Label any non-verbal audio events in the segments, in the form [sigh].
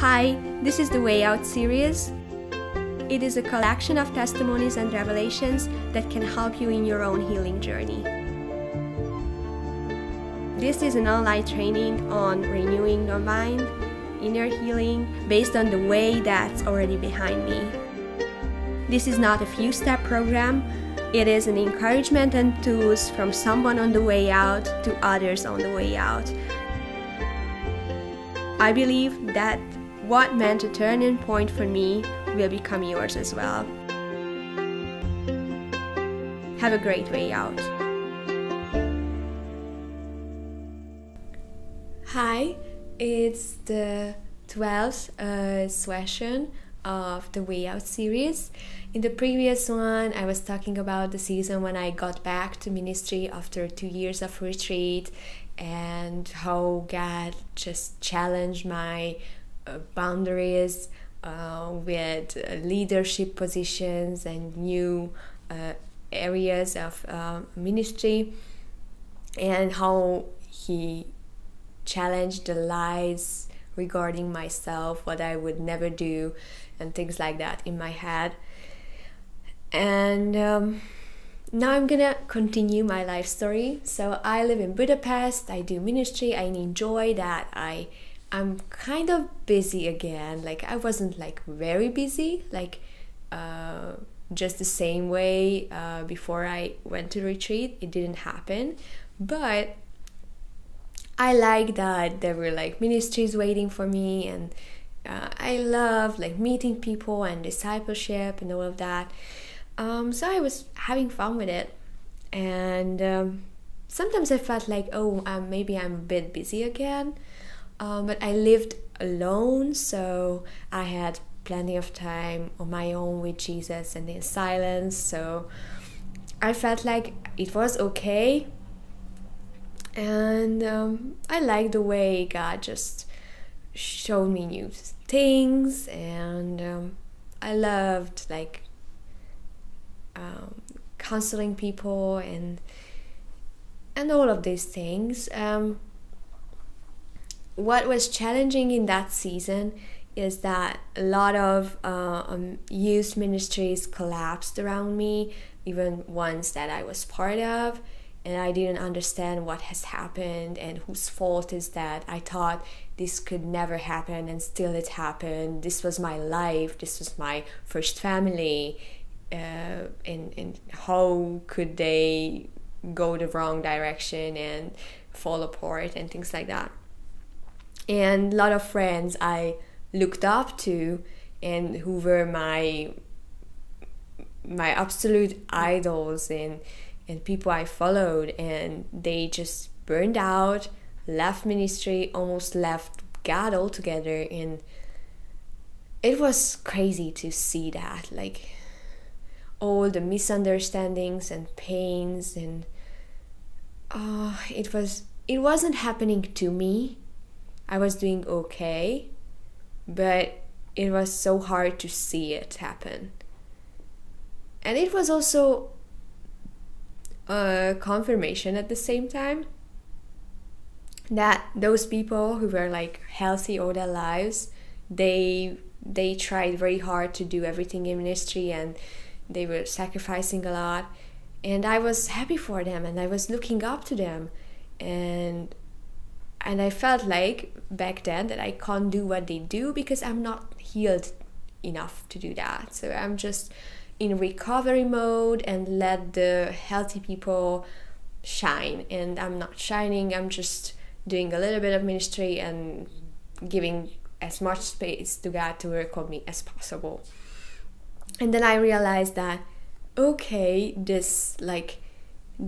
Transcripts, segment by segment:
Hi, this is the Way Out series. It is a collection of testimonies and revelations that can help you in your own healing journey. This is an online training on renewing your mind, inner healing, based on the way that's already behind me. This is not a few step program, it is an encouragement and tools from someone on the way out to others on the way out. I believe that what meant a turning point for me will become yours as well. Have a great way out. Hi, it's the 12th uh, session of the Way Out series. In the previous one, I was talking about the season when I got back to ministry after two years of retreat and how God just challenged my boundaries uh, with uh, leadership positions and new uh, areas of uh, ministry, and how He challenged the lies regarding myself, what I would never do, and things like that in my head. And um, now I'm gonna continue my life story. So I live in Budapest. I do ministry. I enjoy that. I I'm kind of busy again. Like I wasn't like very busy. Like uh, just the same way uh, before I went to retreat. It didn't happen, but I like that there were like ministries waiting for me and uh, I love like meeting people and discipleship and all of that. Um, so I was having fun with it, and um, sometimes I felt like, oh, um, maybe I'm a bit busy again. Um, but I lived alone, so I had plenty of time on my own with Jesus and in silence. So I felt like it was okay, and um, I liked the way God just showed me new things, and um, I loved like um, counseling people and and all of these things. Um, what was challenging in that season is that a lot of uh, um, youth ministries collapsed around me, even ones that I was part of, and I didn't understand what has happened and whose fault is that. I thought this could never happen, and still it happened. This was my life, this was my first family, uh, and and how could they go the wrong direction and fall apart and things like that and a lot of friends i looked up to and who were my my absolute idols and and people i followed and they just burned out left ministry almost left god altogether and it was crazy to see that like all the misunderstandings and pains and uh, it was it wasn't happening to me i was doing okay but it was so hard to see it happen. And it was also a confirmation at the same time that those people who were like healthy all their lives they they tried very hard to do everything in ministry and they were sacrificing a lot. And i was happy for them and i was looking up to them. And and i felt like back then that i can't do what they do because i'm not healed enough to do that. So i'm just in recovery mode and let the healthy people shine. And i'm not shining. I'm just doing a little bit of ministry and giving as much space to god to work on me as possible. And then I realized that okay, this like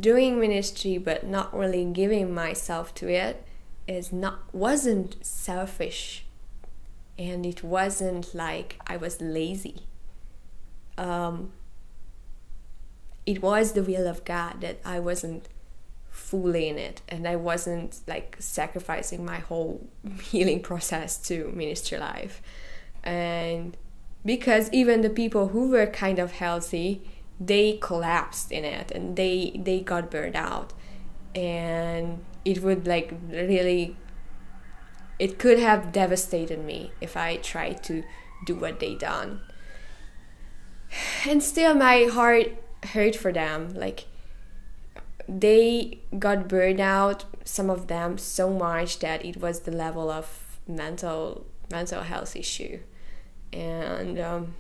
doing ministry but not really giving myself to it is not wasn't selfish and it wasn't like I was lazy. Um, it was the will of God that I wasn't in it and I wasn't like sacrificing my whole [laughs] healing process to ministry life. And because even the people who were kind of healthy they collapsed in it and they they got burned out and it would like really it could have devastated me if I tried to do what they done. And still my heart hurt for them. Like they got burned out, some of them so much that it was the level of mental mental health issue and um,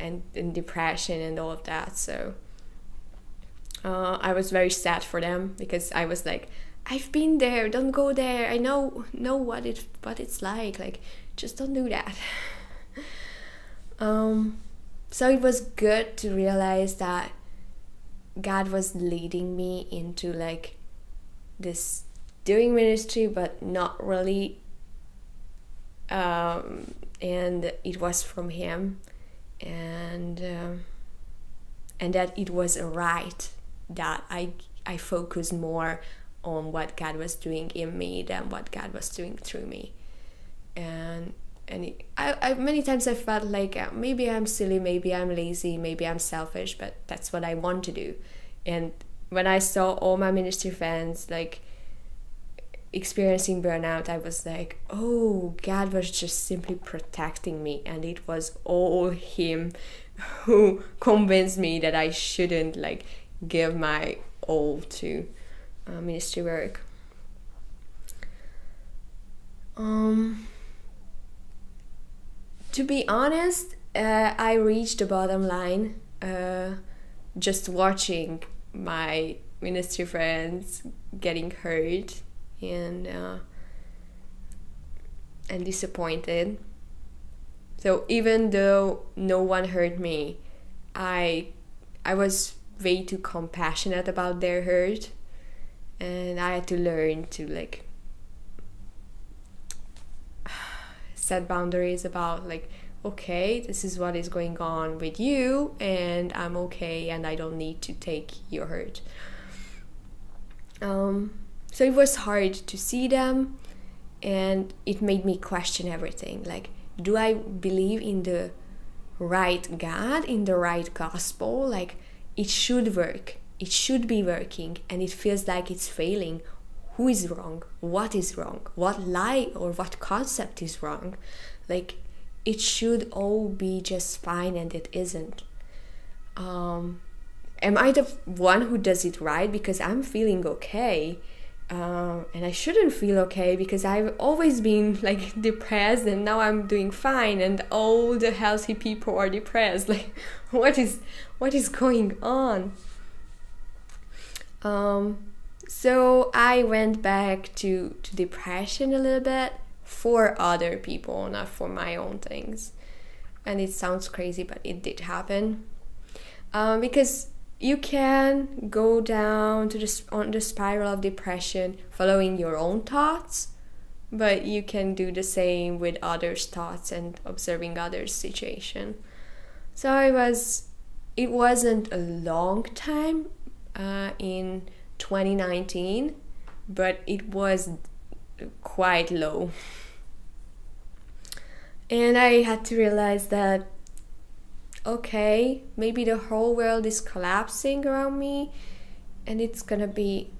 and, and depression and all of that. So uh, I was very sad for them because I was like, I've been there. Don't go there. I know know what it what it's like. Like just don't do that. [laughs] um, so it was good to realize that God was leading me into like this doing ministry, but not really. Um, and it was from Him, and um, and that it was right that I I focused more on what God was doing in me than what God was doing through me, and and I, I many times I felt like uh, maybe I'm silly, maybe I'm lazy, maybe I'm selfish, but that's what I want to do. And when I saw all my ministry friends like experiencing burnout, I was like, oh, God was just simply protecting me, and it was all Him who convinced me that I shouldn't like give my all to uh, ministry work. Um, to be honest, uh, I reached the bottom line uh, just watching my ministry friends getting hurt and uh, and disappointed. So even though no one hurt me, I I was way too compassionate about their hurt, and I had to learn to like set boundaries about like okay this is what is going on with you and i'm okay and i don't need to take your hurt. Um, so it was hard to see them and it made me question everything like do i believe in the right god in the right gospel? Like it should work it should be working and it feels like it's failing who is wrong, what is wrong, what lie or what concept is wrong. Like it should all be just fine and it isn't. Um, am I the one who does it right because I'm feeling okay? Uh, and I shouldn't feel okay because I've always been [laughs] like depressed and now I'm doing fine and all the healthy people are depressed. [laughs] Like, what is what is going on? Um, so I went back to, to depression a little bit for other people, not for my own things. And it sounds crazy, but it did happen. Um, because you can go down to the, on the spiral of depression following your own thoughts, but you can do the same with others' thoughts and observing others' situation. So I was, it wasn't a long time uh, in 2019, but it was quite low. And I had to realize that okay, maybe the whole world is collapsing around me and it's gonna be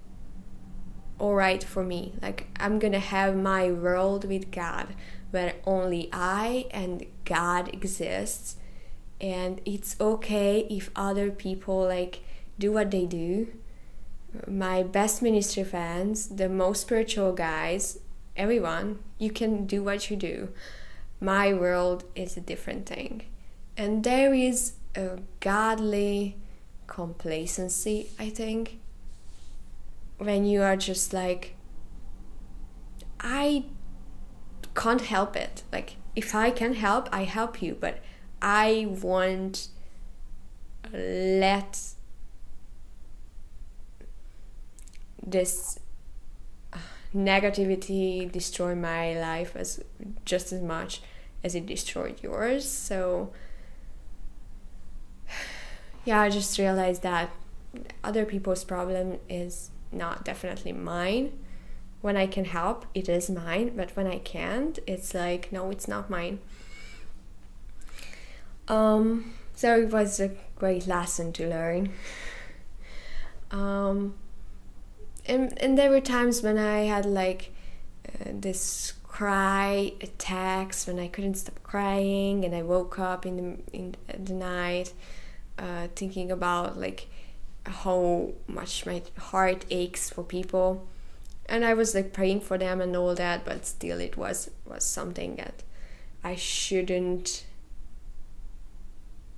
alright for me. Like, I'm gonna have my world with God where only I and God exists, and it's okay if other people like do what they do my best ministry fans, the most spiritual guys, everyone, you can do what you do. My world is a different thing. And there is a godly complacency, I think, when you are just like, I can't help it. Like, if I can help, I help you, but I won't let this uh, negativity destroyed my life as just as much as it destroyed yours. So [sighs] yeah, I just realized that other people's problem is not definitely mine. When I can help, it is mine, but when I can't, it's like no, it's not mine. Um, so it was a great lesson to learn. Um, and and there were times when I had like uh, this cry attacks when I couldn't stop crying, and I woke up in the in the night uh, thinking about like how much my heart aches for people, and I was like praying for them and all that, but still it was was something that I shouldn't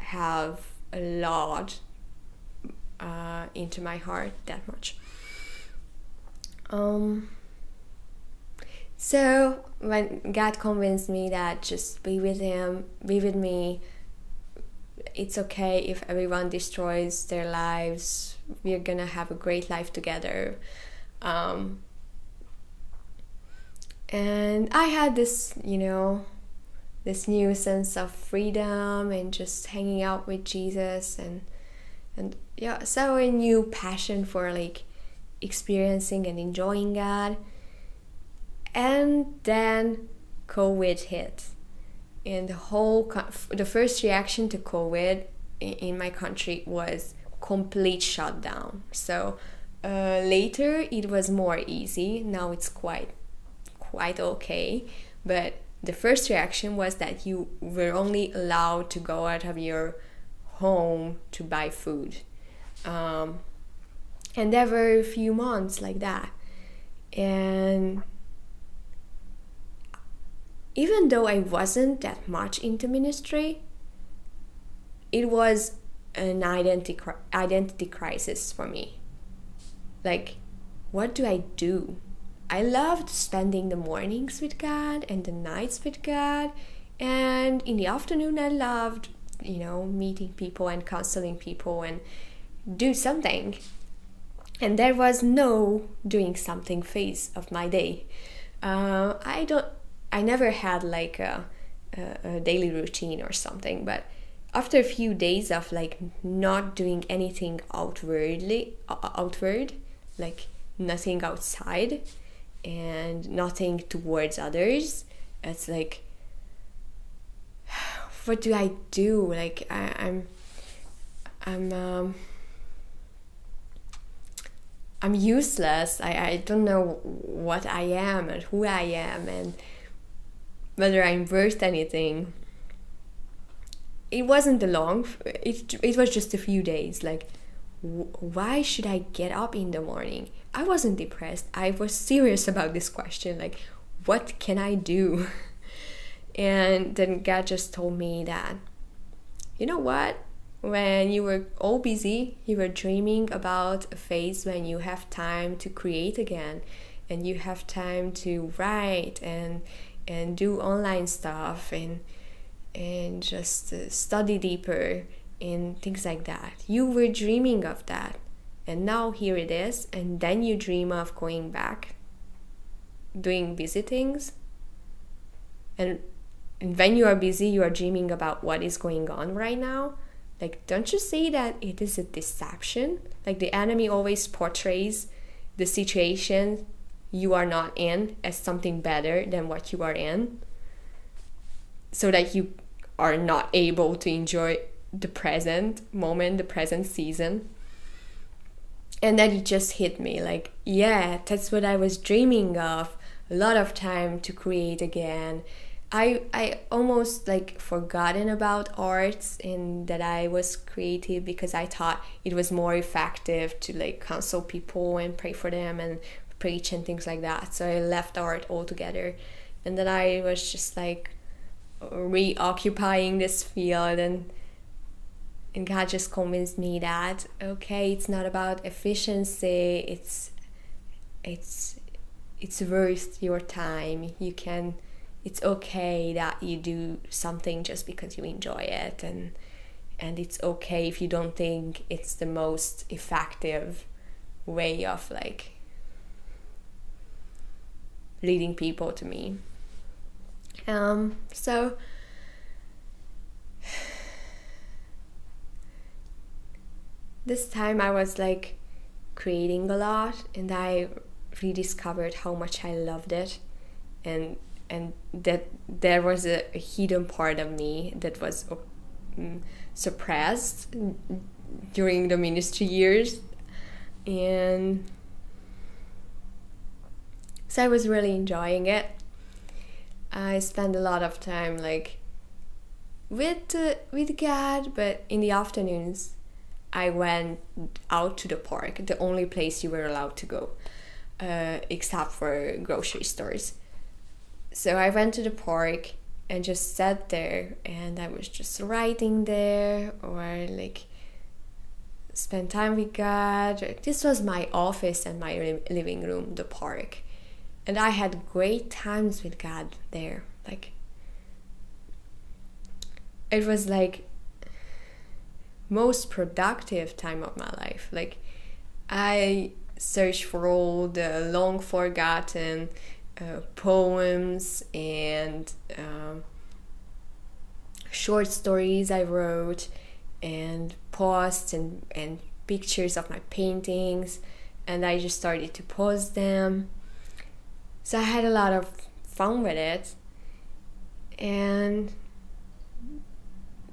have a lot uh, into my heart that much. Um, so when God convinced me that just be with Him, be with me, it's okay if everyone destroys their lives. We're gonna have a great life together. Um, and I had this, you know, this new sense of freedom and just hanging out with Jesus and and yeah, so a new passion for like experiencing and enjoying God. And then COVID hit. And the whole, the first reaction to COVID in my country was complete shutdown. So uh, later it was more easy. Now it's quite, quite okay. But the first reaction was that you were only allowed to go out of your home to buy food. Um, and a few months like that. And even though I wasn't that much into ministry, it was an identity identity crisis for me. Like, what do I do? I loved spending the mornings with God and the nights with God, and in the afternoon I loved, you know, meeting people and counseling people and do something. And there was no doing something phase of my day. Uh, I don't. I never had like a, a, a daily routine or something, but after a few days of like not doing anything outwardly outward like nothing outside and nothing towards others it's like [sighs] what do i do like I, am i'm i'm um, I'm useless. I, I don't know what I am and who I am and whether I'm worth anything. It wasn't a long, it, it was just a few days. Like, why should I get up in the morning? I wasn't depressed. I was serious about this question. Like, what can I do? [laughs] And then God just told me that, you know what? When you were all busy, you were dreaming about a phase when you have time to create again and you have time to write and and do online stuff and and just uh, study deeper and things like that. You were dreaming of that. And now here it is and then you dream of going back doing busy things. And and when you are busy, you are dreaming about what is going on right now like, don't you see that it is a deception? Like, the enemy always portrays the situation you are not in as something better than what you are in, so that you are not able to enjoy the present moment, the present season. And then it just hit me like, yeah, that's what I was dreaming of. A lot of time to create again I I almost like forgotten about arts and that I was creative because I thought it was more effective to like counsel people and pray for them and preach and things like that. So I left art altogether. And then I was just like reoccupying this field and and God just convinced me that okay, it's not about efficiency, it's it's it's worth your time. You can it's okay that you do something just because you enjoy it and and it's okay if you don't think it's the most effective way of like leading people to me. Um so this time i was like creating a lot and i rediscovered how much i loved it and and that there was a, hidden part of me that was um, suppressed during the ministry years and so i was really enjoying it I spent a lot of time like with uh, with God, but in the afternoons I went out to the park, the only place you were allowed to go, uh, except for grocery stores. So I went to the park and just sat there, and I was just writing there or like spend time with God. This was my office and my living room, the park. And I had great times with God there. Like, it was like most productive time of my life. Like, I searched for all the long forgotten uh, poems and uh, short stories I wrote and posts and, and pictures of my paintings and I just started to post them. So I had a lot of fun with it. And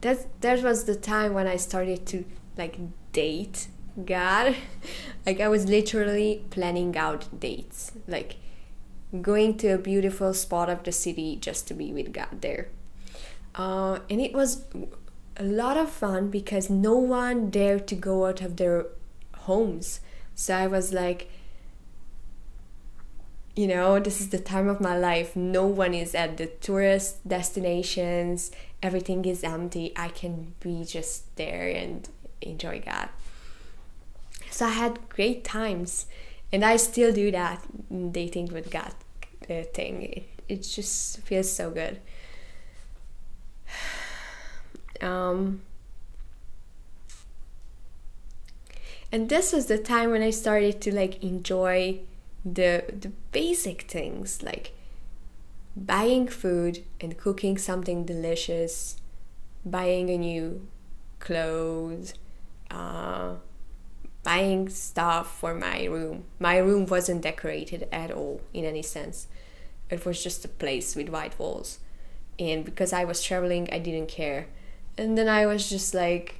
that that was the time when I started to like date God. [laughs] like I was literally planning out dates. Like going to a beautiful spot of the city just to be with God there. Uh, and it was a lot of fun because no one dared to go out of their homes. So I was like, you know, this is the time of my life. No one is at the tourist destinations. Everything is empty. I can be just there and enjoy God. So I had great times, and I still do that dating with God uh, thing. It, it just feels so good. [sighs] Um, and this was the time when I started to like enjoy the the basic things like buying food and cooking something delicious, buying a new clothes, uh, buying stuff for my room. My room wasn't decorated at all in any sense. It was just a place with white walls. And because I was traveling, I didn't care. And then I was just like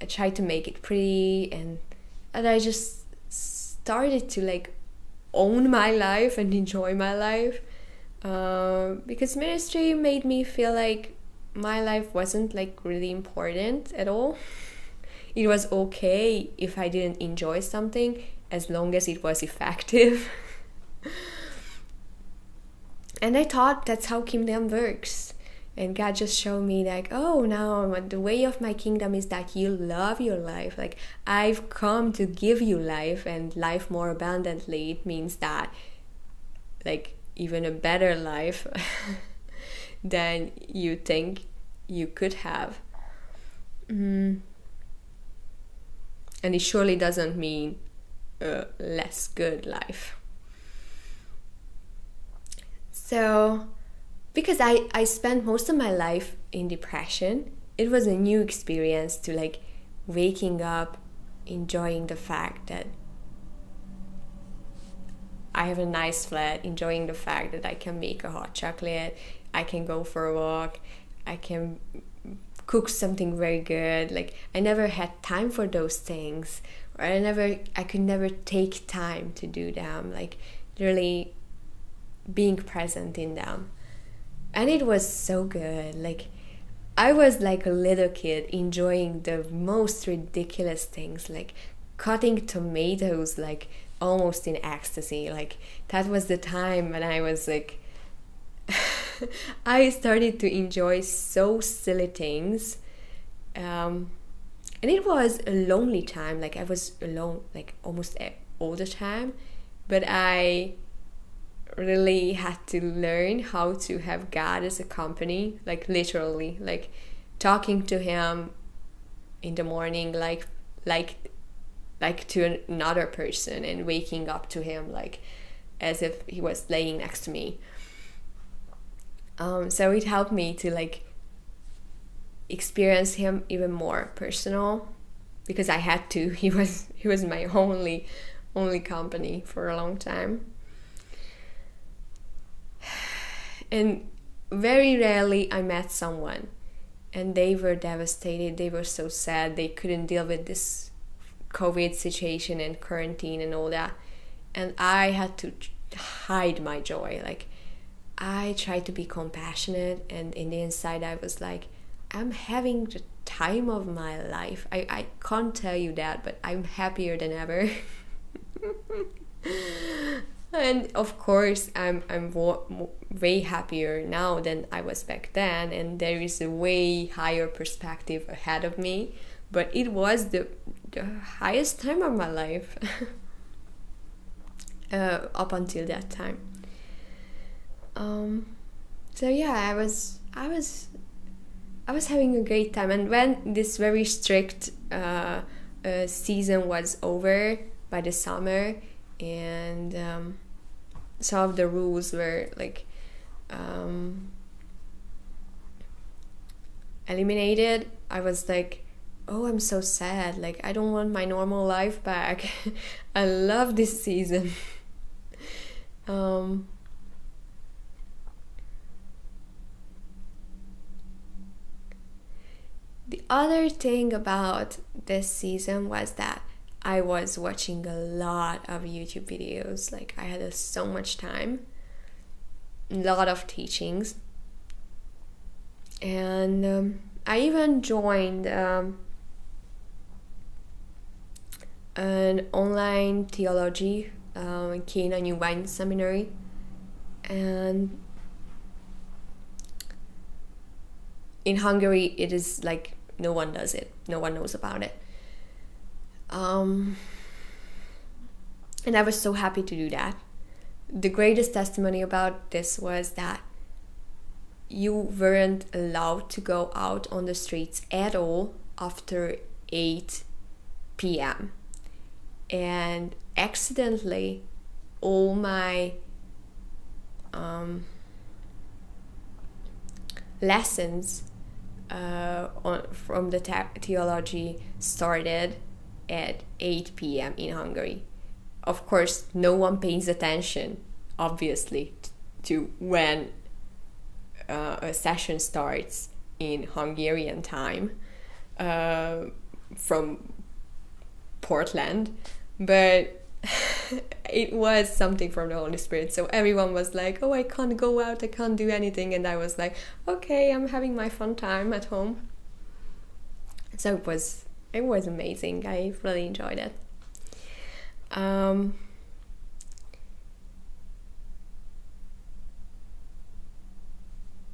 I tried to make it pretty and and I just started to like own my life and enjoy my life. Uh, because ministry made me feel like my life wasn't like really important at all. It was okay if I didn't enjoy something as long as it was effective [laughs] and I thought that's how kingdom works. And god just showed me like oh now the way of my kingdom is that you love your life. Like i've come to give you life and life more abundantly it means that like even a better life [laughs] than you think you could have. Mm. and it surely doesn't mean a less good life so because I, I spent most of my life in depression, it was a new experience to like waking up, enjoying the fact that I have a nice flat, enjoying the fact that I can make a hot chocolate, I can go for a walk, I can cook something very good. Like I never had time for those things. Or I never I could never take time to do them. Like really being present in them. And it was so good. Like i was like a little kid enjoying the most ridiculous things like cutting tomatoes like almost in ecstasy. Like that was the time when i was like [laughs] i started to enjoy so silly things. Um, and it was a lonely time. Like i was alone like almost all the time. But i really had to learn how to have God as a company, like literally, like talking to Him in the morning, like like like to another person, and waking up to Him, like as if He was laying next to me. Um, so it helped me to like experience Him even more personal because I had to. [laughs] He was he was my only only company for a long time. And very rarely I met someone and they were devastated. They were so sad. They couldn't deal with this COVID situation and quarantine and all that. And I had to hide my joy. Like, I tried to be compassionate, and in the inside, I was like, I'm having the time of my life. I, I can't tell you that, but I'm happier than ever. [laughs] and of course, I'm, I'm way happier now than I was back then, and there is a way higher perspective ahead of me. But it was the, the highest time of my life [laughs] uh, up until that time. Um, so yeah, I was I was I was having a great time, and when this very strict uh, uh, season was over by the summer, and um, some of the rules were like um, eliminated, I was like, oh, I'm so sad. Like, I don't want my normal life back. [laughs] I love this season. [laughs] um, The other thing about this season was that I was watching a lot of YouTube videos. Like, I had so much time, lot of teachings. And um, I even joined um, an online theology uh, Cana New Wine Seminary. And in Hungary, it is like no one does it no one knows about it um, and i was so happy to do that the greatest testimony about this was that you weren't allowed to go out on the streets at all after 8 p.m. And accidentally, all my um, lessons uh, on, from the theology started at 8 p.m. in Hungary. Of course, no one pays attention, obviously, to when uh, a session starts in Hungarian time uh, from Portland, but [laughs] it was something from the Holy Spirit. So everyone was like, "Oh, I can't go out. I can't do anything," and I was like, "Okay, I'm having my fun time at home." So it was it was amazing. I really enjoyed it. Um,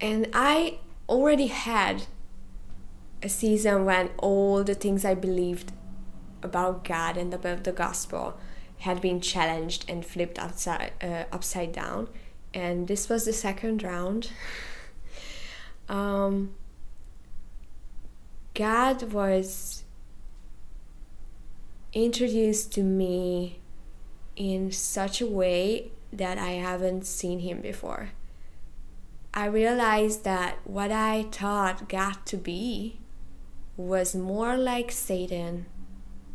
and I already had a season when all the things I believed about God and about the gospel had been challenged and flipped upside uh, upside down, and this was the second round. [laughs] um, God was introduced to me in such a way that I haven't seen him before. I realized that what I thought God to be was more like Satan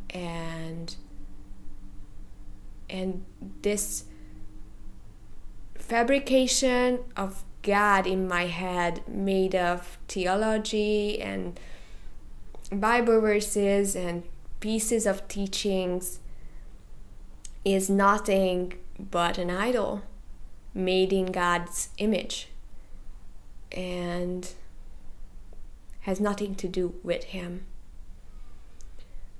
and and this fabrication of God in my head, made of theology and Bible verses and pieces of teachings, is nothing but an idol made in God's image and has nothing to do with Him.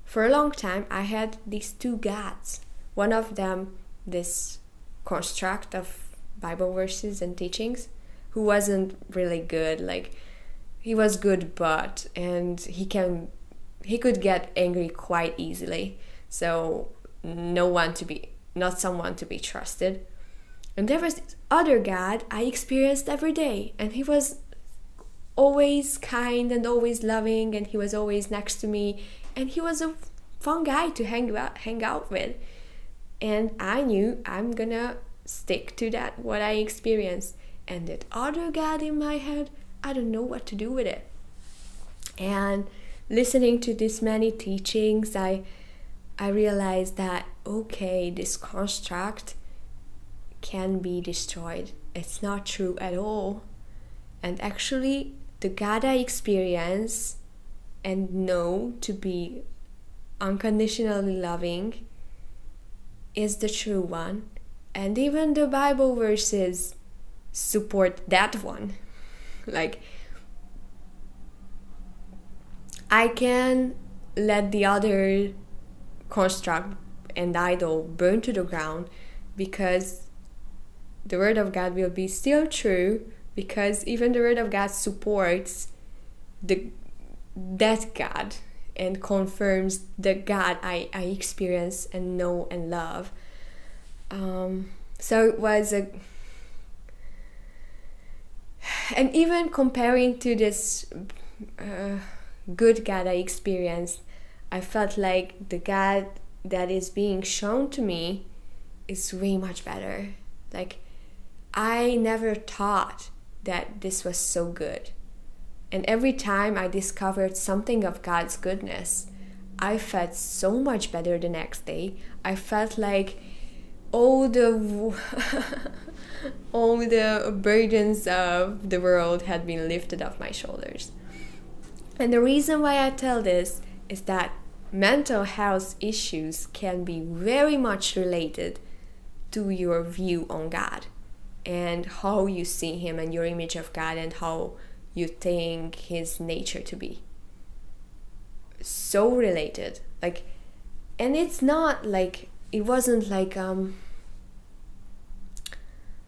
For a long time, I had these two gods one of them, this construct of Bible verses and teachings, who wasn't really good. Like he was good, but and he can he could get angry quite easily. So no one to be not someone to be trusted. And there was this other God I experienced every day, and he was always kind and always loving, and he was always next to me, and he was a fun guy to hang out hang out with and I knew I'm gonna stick to that what I experienced. And that other God in my head, I don't know what to do with it. And listening to this many teachings, I I realized that okay, this construct can be destroyed. It's not true at all. And actually, the God I experience and know to be unconditionally loving is the true one. And even the Bible verses support that one. [laughs] Like, I can let the other construct and idol burn to the ground because the word of God will be still true because even the word of God supports the that God and confirms the God I, I experience and know and love. Um, so it was a and even comparing to this uh, good God I experienced, I felt like the God that is being shown to me is way much better. Like, I never thought that this was so good. And every time I discovered something of God's goodness, I felt so much better the next day. I felt like all the [laughs] all the burdens of the world had been lifted off my shoulders. And the reason why I tell this is that mental health issues can be very much related to your view on God and how you see Him and your image of God and how you think His nature to be. So related. Like, and it's not like, it wasn't like, um,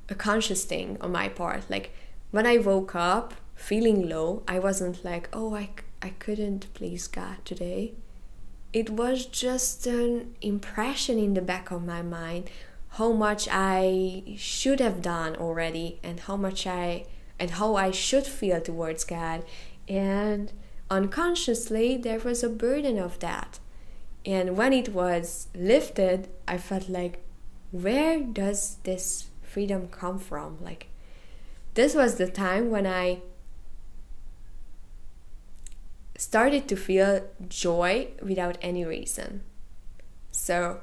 a conscious thing on my part. Like when I woke up feeling low, I wasn't like, oh, I, I couldn't please God today. It was just an impression in the back of my mind how much I should have done already and how much I and how I should feel towards God. And unconsciously, there was a burden of that. And when it was lifted, I felt like, where does this freedom come from? Like, this was the time when I started to feel joy without any reason. So,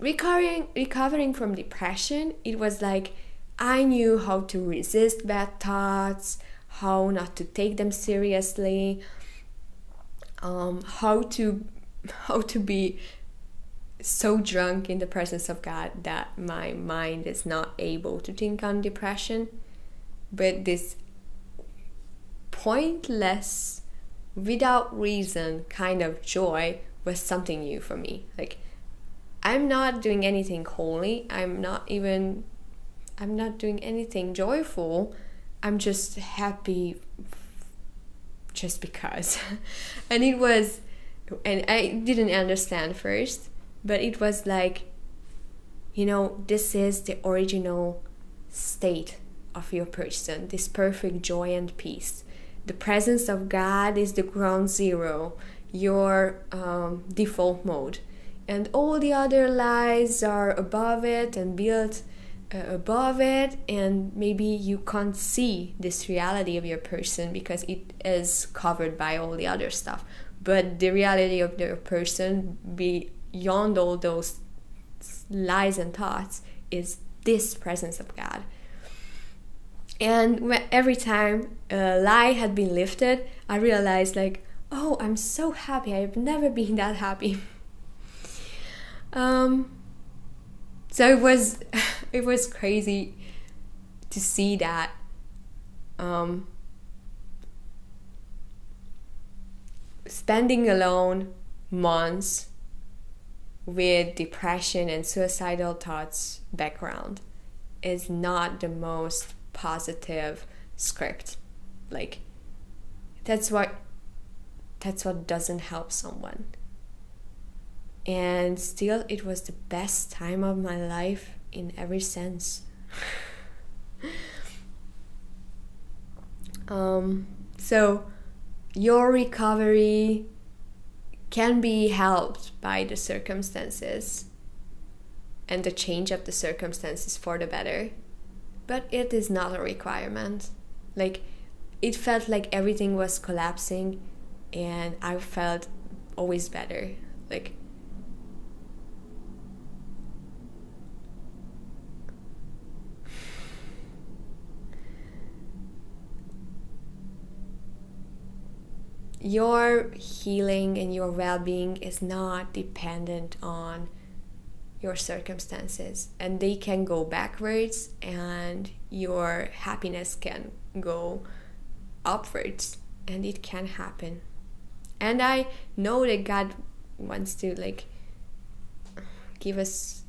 recovering recovering from depression, it was like I knew how to resist bad thoughts, how not to take them seriously, um, how to [laughs] how to be so drunk in the presence of God that my mind is not able to think on depression. But this pointless, without reason kind of joy was something new for me. Like, I'm not doing anything holy. I'm not even, I'm not doing anything joyful. I'm just happy just because. [laughs] and it was, and I didn't understand first but it was like you know this is the original state of your person this perfect joy and peace the presence of god is the ground zero your um, default mode and all the other lies are above it and built uh, above it and maybe you can't see this reality of your person because it is covered by all the other stuff but the reality of your person beyond all those lies and thoughts is this presence of God. And every time a lie had been lifted, I realized, like, oh, I'm so happy. I've never been that happy. [laughs] um, so it was, [laughs] it was crazy to see that. Um, spending alone months with depression and suicidal thoughts background is not the most positive script. Like that's what that's what doesn't help someone. And still it was the best time of my life in every sense. [laughs] Um so your recovery can be helped by the circumstances and the change of the circumstances for the better. But it is not a requirement. Like, it felt like everything was collapsing, and I felt always better. Like, your healing and your well being is not dependent on your circumstances and they can go backwards and your happiness can go upwards and it can happen. And i know that god wants to like give us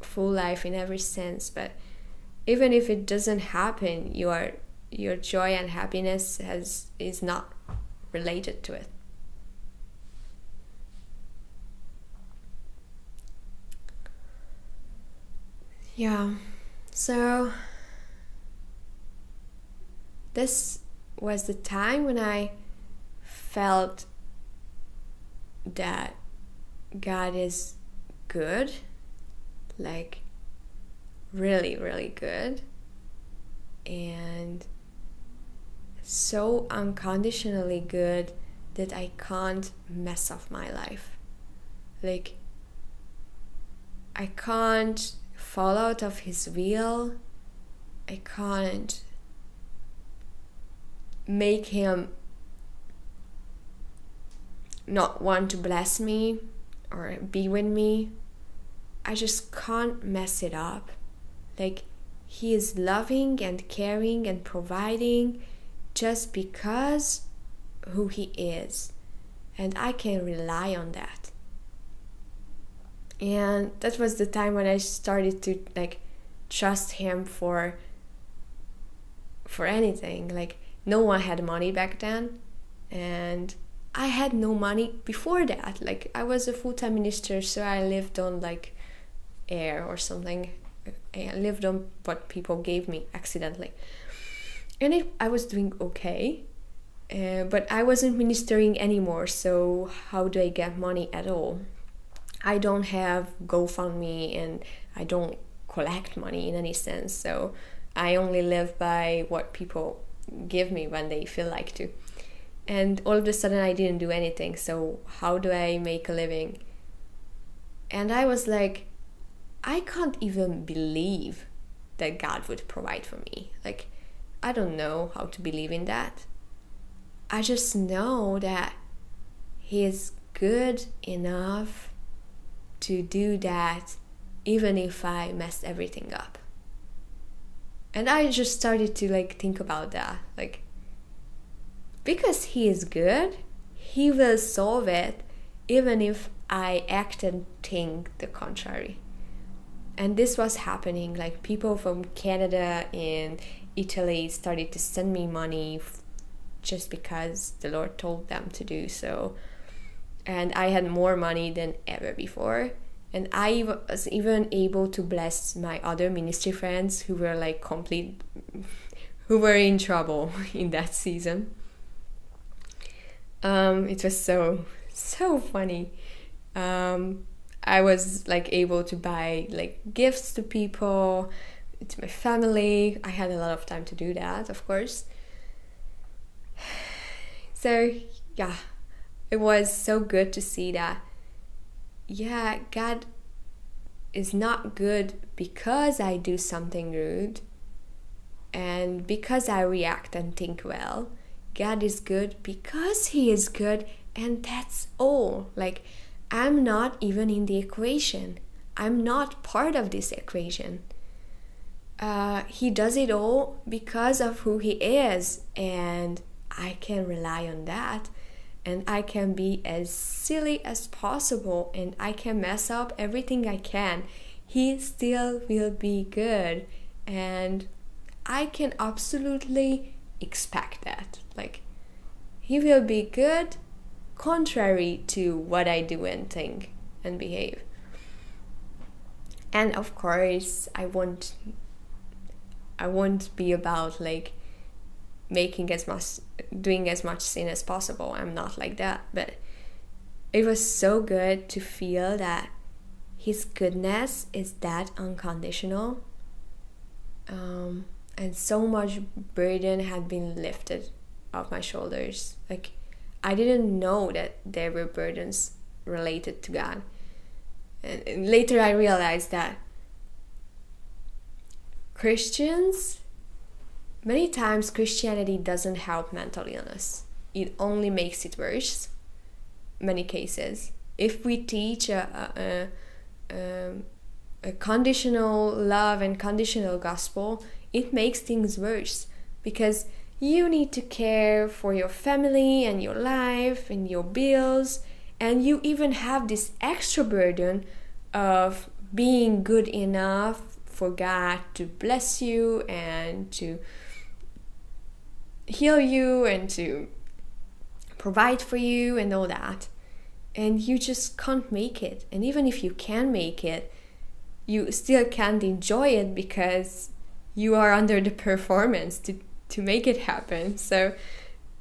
full life in every sense but even if it doesn't happen your your joy and happiness has is not related to it yeah so this was the time when i felt that god is good like really really good and so unconditionally good that I can't mess up my life. Like, I can't fall out of His will. I can't make Him not want to bless me or be with me. I just can't mess it up. Like, He is loving and caring and providing just because who he is and i can rely on that and that was the time when i started to like trust him for for anything like no one had money back then and i had no money before that like i was a full-time minister so i lived on like air or something i lived on what people gave me accidentally and it, I was doing okay. Uh, but I wasn't ministering anymore, so how do I get money at all? I don't have GoFundMe and I don't collect money in any sense, so I only live by what people give me when they feel like to. And all of a sudden, I didn't do anything, so how do I make a living? And I was like, I can't even believe that God would provide for me. Like, I don't know how to believe in that. I just know that He is good enough to do that even if I messed everything up. And I just started to like think about that. Like because he is good, he will solve it even if I act and think the contrary. And this was happening like people from Canada and Italy started to send me money just because the Lord told them to do so. And I had more money than ever before. And I was even able to bless my other ministry friends who were like complete, who were in trouble [laughs] in that season. Um, it was so, so funny. Um, I was like able to buy like gifts to people to my family. I had a lot of time to do that, of course. [sighs] So, yeah, it was so good to see that, yeah, God is not good because I do something rude and because I react and think well. God is good because He is good, and that's all. Like, I'm not even in the equation, I'm not part of this equation uh, he does it all because of who he is, and I can rely on that. And I can be as silly as possible, and I can mess up everything I can. He still will be good, and I can absolutely expect that. Like, he will be good, contrary to what I do and think and behave. And of course, I won't I won't be about like making as much doing as much sin as possible. I'm not like that, but it was so good to feel that his goodness is that unconditional. Um, and so much burden had been lifted off my shoulders. Like I didn't know that there were burdens related to God. And, and later I realized that Christians, many times Christianity doesn't help mental illness, it only makes it worse. Many cases. If we teach a, a, a, um, a conditional love and conditional gospel, it makes things worse because you need to care for your family and your life and your bills, and you even have this extra burden of being good enough for God to bless you and to heal you and to provide for you and all that. And you just can't make it. And even if you can make it, you still can't enjoy it because you are under the performance to, to make it happen. So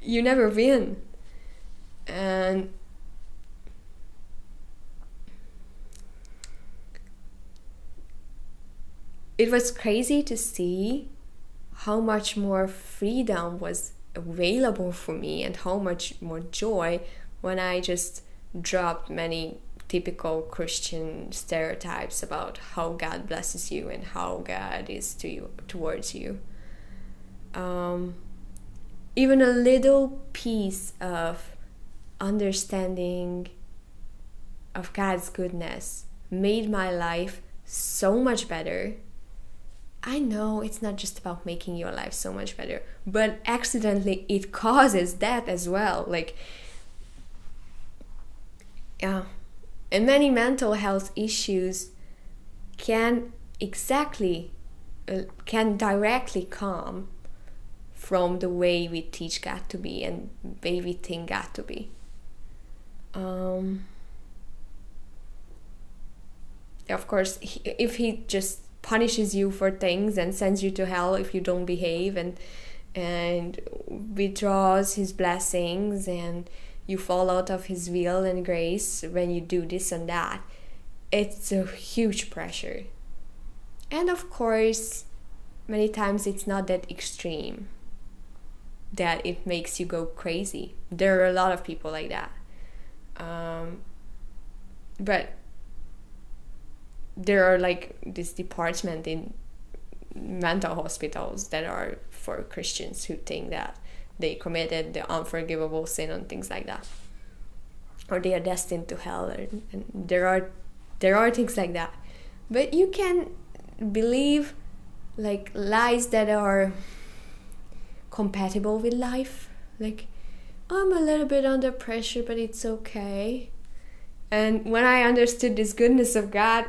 you never win. And it was crazy to see how much more freedom was available for me and how much more joy when I just dropped many typical Christian stereotypes about how God blesses you and how God is to you towards you. Um, even a little piece of understanding of God's goodness made my life so much better I know it's not just about making your life so much better, but accidentally it causes that as well. Like, yeah. And many mental health issues can exactly, uh, can directly come from the way we teach God to be and the way we think God to be. Um, of course, he, if he just punishes you for things and sends you to hell if you don't behave and and withdraws his blessings and you fall out of his will and grace when you do this and that. It's a huge pressure. And of course many times it's not that extreme that it makes you go crazy. There are a lot of people like that. Um, but there are like this department in mental hospitals that are for Christians who think that they committed the unforgivable sin and things like that, or they are destined to hell. And, and there are there are things like that, but you can believe like lies that are compatible with life. Like I'm a little bit under pressure, but it's okay. And when I understood this goodness of God,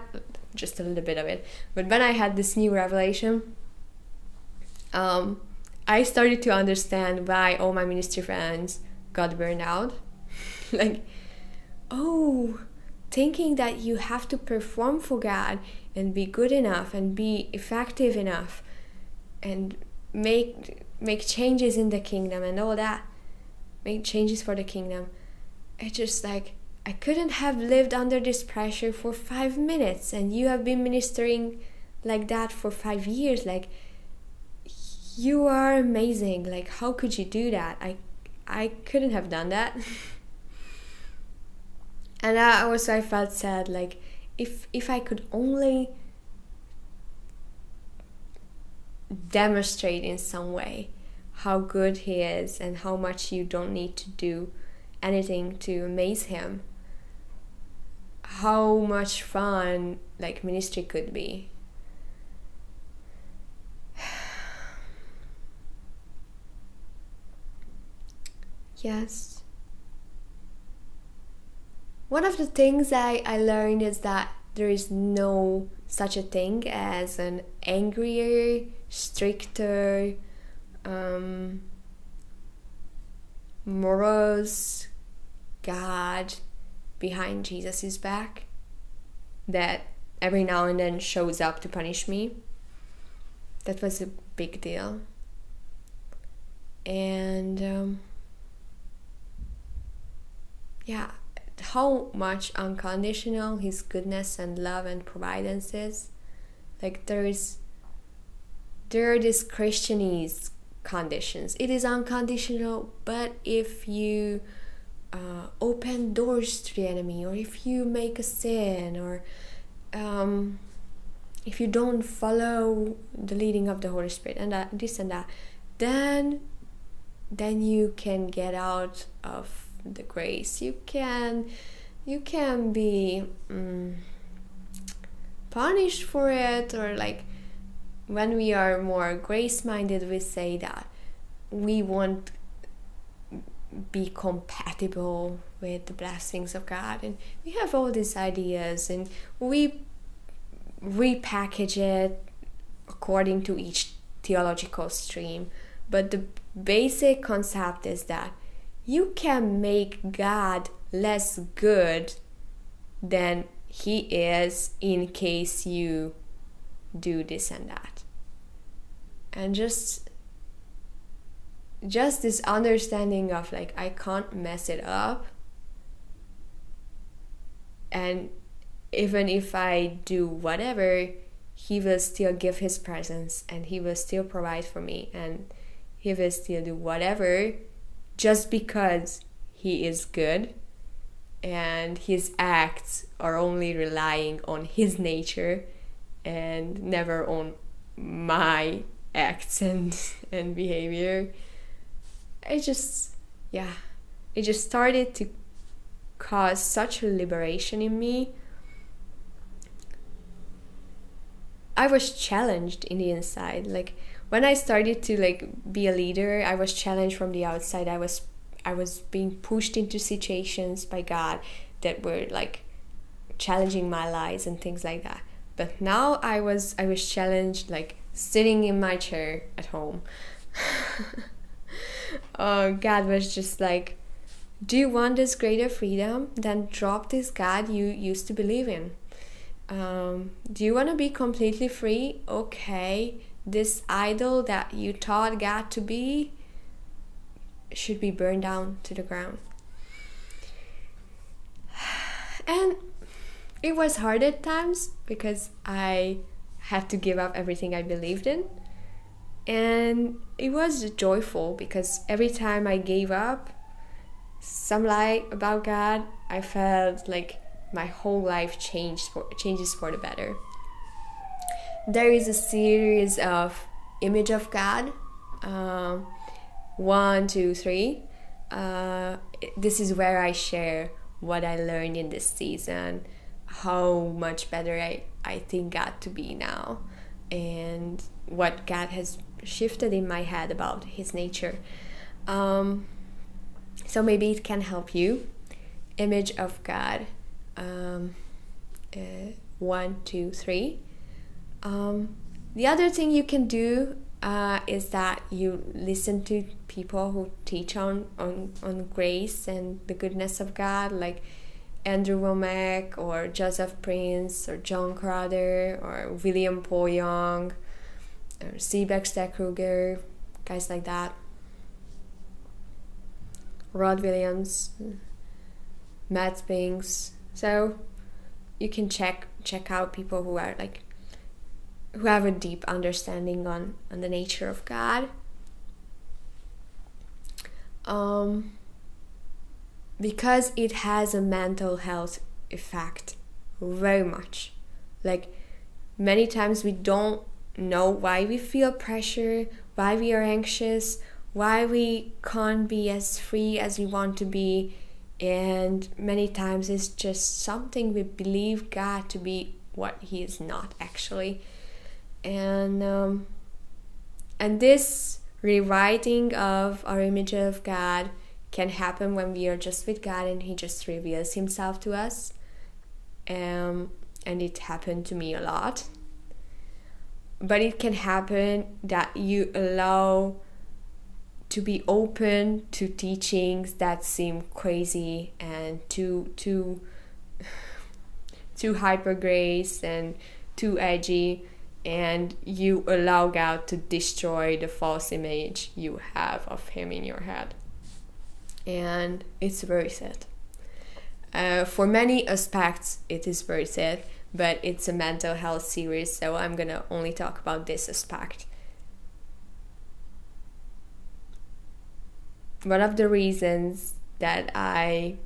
just a little bit of it. But when I had this new revelation, um, I started to understand why all my ministry friends got burned out. [laughs] like, oh, thinking that you have to perform for God and be good enough and be effective enough and make make changes in the kingdom and all that make changes for the kingdom it's just like I couldn't have lived under this pressure for five minutes, and you have been ministering like that for five years. Like, you are amazing. Like, how could you do that? I, I couldn't have done that. [laughs] and I also I felt sad. Like, if if I could only demonstrate in some way how good he is and how much you don't need to do anything to amaze him how much fun like ministry could be. [sighs] Yes. One of the things I, I learned is that there is no such a thing as an angrier stricter um, morose god behind Jesus' back that every now and then shows up to punish me. That was a big deal. And um, yeah, how much unconditional his goodness and love and providence is. Like there is there are these Christianese conditions. It is unconditional, but if you uh, open doors to the enemy, or if you make a sin, or um, if you don't follow the leading of the Holy Spirit, and that, this and that, then then you can get out of the grace. You can you can be um, punished for it or like when we are more grace minded we say that we won't be compatible with the blessings of God and we have all these ideas and we repackage it according to each theological stream but the basic concept is that you can make God less good than he is in case you do this and that. And just just this understanding of like I can't mess it up. And even if I do whatever, he will still give his presence and he will still provide for me and he will still do whatever just because he is good and his acts are only relying on his nature and never on my acts and and behavior i just yeah it just started to cause such a liberation in me i was challenged in the inside like when i started to like be a leader i was challenged from the outside i was I was being pushed into situations by God that were like challenging my lives and things like that. But now I was I was challenged like sitting in my chair at home. [laughs] oh, God was just like, do you want this greater freedom? Then drop this God you used to believe in. Um, do you want to be completely free? Okay, this idol that you taught God to be, should be burned down to the ground. [sighs] And it was hard at times because I had to give up everything I believed in. And it was joyful because every time I gave up some lie about God, I felt like my whole life changed for, changes for the better. There is a series of image of God. Um, one, two, three. Uh, this is where I share what I learned in this season, how much better I, I think God to be now, and what God has shifted in my head about His nature. Um, so maybe it can help you. Image of God. Um, uh, one, two, three. Um, the other thing you can do uh, is that you listen to people who teach on, on, on grace and the goodness of God, like Andrew Wommack or Joseph Prince or John Crowder or William Paul Young or C. Kruger, guys like that. Rod Williams, Matt Spinks. So you can check check out people who are like who have a deep understanding on, on the nature of God. Um, because it has a mental health effect very much. Like many times we don't know why we feel pressure, why we are anxious, why we can't be as free as we want to be. And many times it's just something we believe God to be what He is not actually and um, and this rewriting of our image of God can happen when we are just with God and He just reveals Himself to us. Um, and it happened to me a lot. But it can happen that you allow to be open to teachings that seem crazy and too too [sighs] too hyper grace and too edgy and you allow God to destroy the false image you have of Him in your head. And it's very sad. Uh, for many aspects, it is very sad, but it's a mental health series, so I'm gonna only talk about this aspect. One of the reasons that I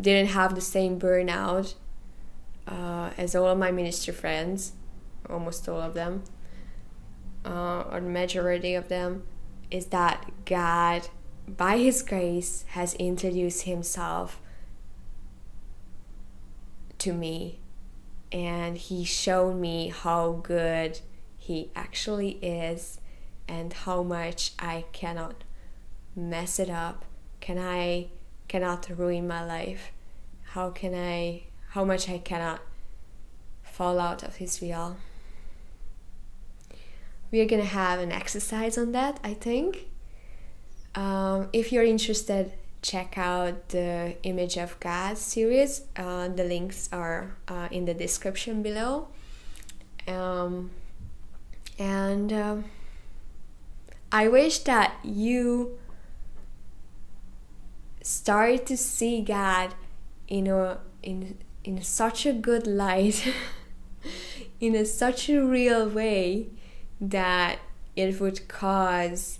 didn't have the same burnout uh, as all of my ministry friends, almost all of them, uh, or the majority of them, is that God, by His grace, has introduced Himself to me and he showed me how good he actually is and how much I cannot mess it up. Can I cannot ruin my life? How can I how much I cannot fall out of his will? We are gonna have an exercise on that I think. Um, if you're interested check out the Image of God series. Uh, the links are uh, in the description below. Um, and uh, I wish that you start to see God in a in in such a good light, [laughs] in a, such a real way that it would cause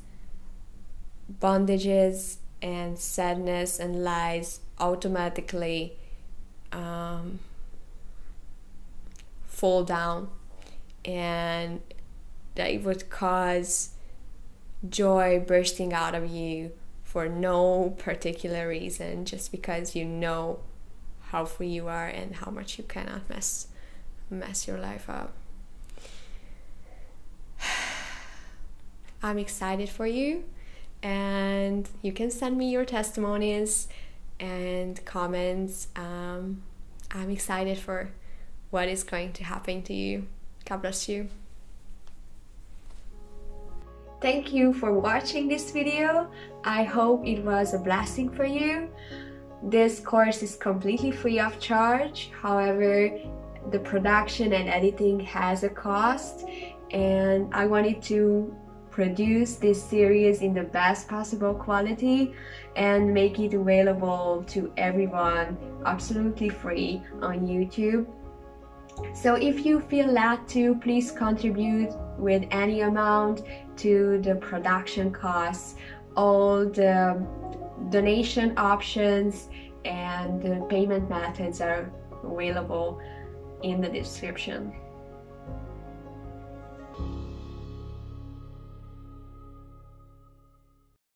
bondages and sadness and lies automatically um, fall down. And that it would cause joy bursting out of you for no particular reason just because you know how free you are and how much you cannot mess mess your life up. [sighs] I'm excited for you and you can send me your testimonies and comments. Um, I'm excited for what is going to happen to you. God bless you. Thank you for watching this video. I hope it was a blessing for you. This course is completely free of charge. However, the production and editing has a cost and I wanted to produce this series in the best possible quality and make it available to everyone absolutely free on YouTube. So if you feel led to, please contribute with any amount to the production costs. All the donation options and the payment methods are available in the description.